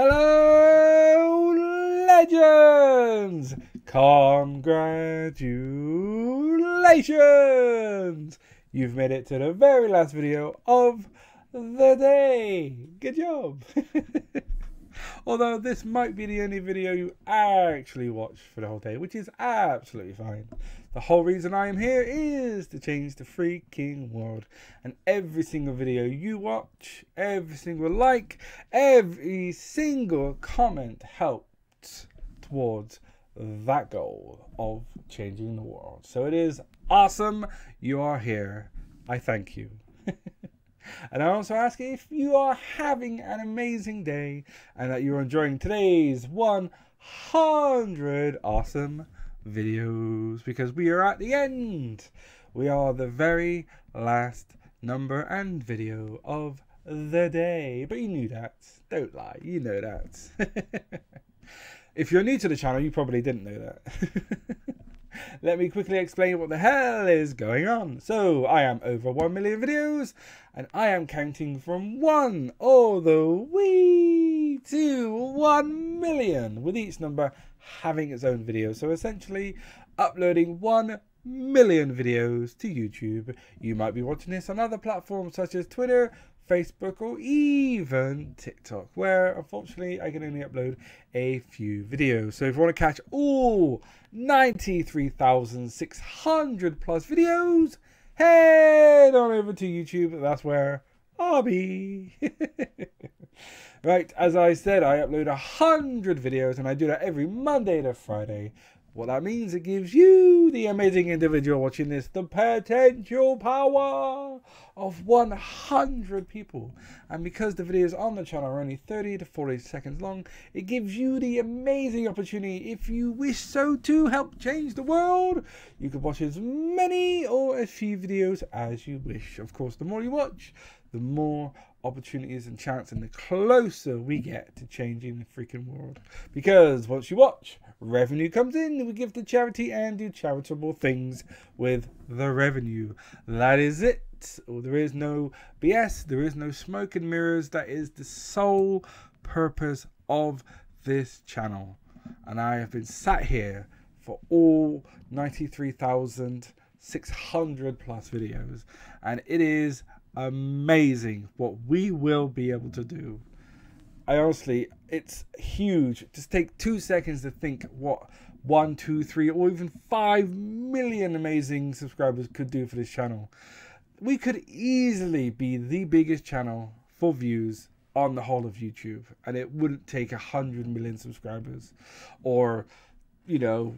Hello, legends! Congratulations! You've made it to the very last video of the day. Good job. Although this might be the only video you actually watch for the whole day, which is absolutely fine. The whole reason I am here is to change the freaking world. And every single video you watch, every single like, every single comment helped towards that goal of changing the world. So it is awesome you are here. I thank you. And I also ask if you are having an amazing day and that you're enjoying today's 100 awesome videos because we are at the end. We are the very last number and video of the day. But you knew that. Don't lie. You know that. if you're new to the channel, you probably didn't know that. let me quickly explain what the hell is going on. So, I am over 1 million videos, and I am counting from 1 all the way to 1 million, with each number having its own video. So, essentially, uploading 1 million videos to YouTube. You might be watching this on other platforms such as Twitter, Facebook, or even TikTok, where unfortunately I can only upload a few videos. So if you want to catch all 93,600 plus videos, head on over to YouTube. That's where I'll be. right, as I said, I upload a 100 videos and I do that every Monday to Friday. What that means, it gives you, the amazing individual watching this, the potential power of 100 people. And because the videos on the channel are only 30 to 40 seconds long, it gives you the amazing opportunity, if you wish so, to help change the world. You can watch as many or as few videos as you wish. Of course, the more you watch, the more opportunities and chance and the closer we get to changing the freaking world. Because once you watch, revenue comes in, we give to charity and do charitable things with the revenue. That is it. Or there is no BS, there is no smoke and mirrors. That is the sole purpose of this channel. And I have been sat here for all 93,600 plus videos. And it is amazing what we will be able to do I honestly, it's huge. Just take two seconds to think what one, two, three, or even five million amazing subscribers could do for this channel. We could easily be the biggest channel for views on the whole of YouTube, and it wouldn't take a hundred million subscribers or you know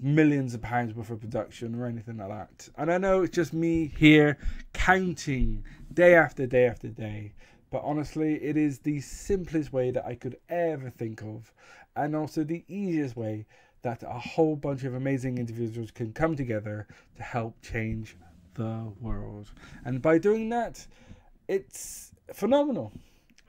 millions of pounds worth of production or anything like that. And I know it's just me here counting day after day after day but honestly, it is the simplest way that I could ever think of, and also the easiest way that a whole bunch of amazing individuals can come together to help change the world. And by doing that, it's phenomenal.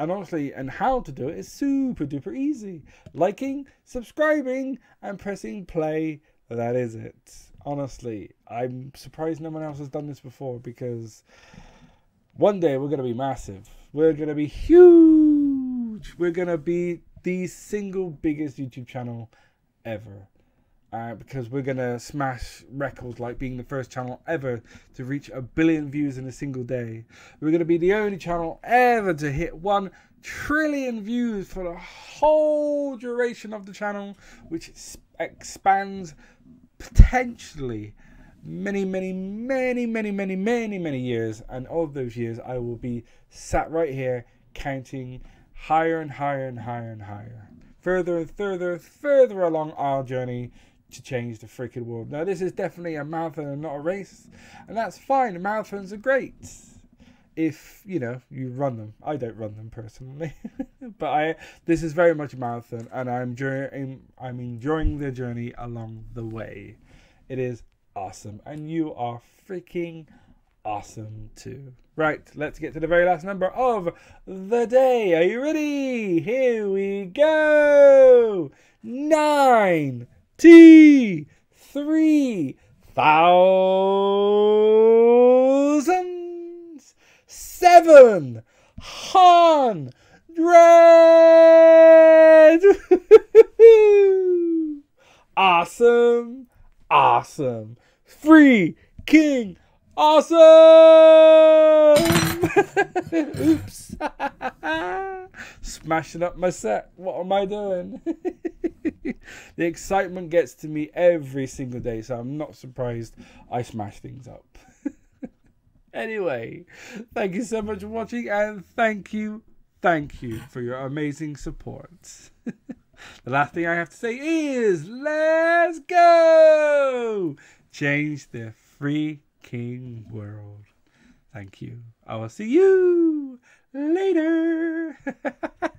And honestly, and how to do it is super duper easy. Liking, subscribing, and pressing play. That is it. Honestly, I'm surprised no one else has done this before because one day we're going to be massive we're going to be huge. We're going to be the single biggest YouTube channel ever. Uh, because we're to smash records like being the first channel ever to reach a billion views in a single day. We're to be the only channel ever to hit 1 trillion views for the whole duration of the channel, which expands potentially many, many, many, many, many, many, many years. And all of those years, I will be sat right here counting higher and higher and higher and higher. Further and further, further along our journey to change the freaking world. Now, this is definitely a marathon and not a race. And that's fine. Marathons are great. If, you know, you run them. I don't run them personally. but I this is very much a marathon and I'm, enjoying I'm enjoying the journey along the way. It is awesome. And you are freaking awesome too. Right, let's get to the very last number of the day. Are you ready? Here we go. Nine T three thousands seven hundred awesome! Awesome! Free King Awesome! Oops. Smashing up my set. What am I doing? the excitement gets to me every single day, so I'm not surprised I smash things up. anyway, thank you so much for watching, and thank you, thank you for your amazing support. the last thing I have to say is let's go! Change the free King World. Thank you. I will see you later.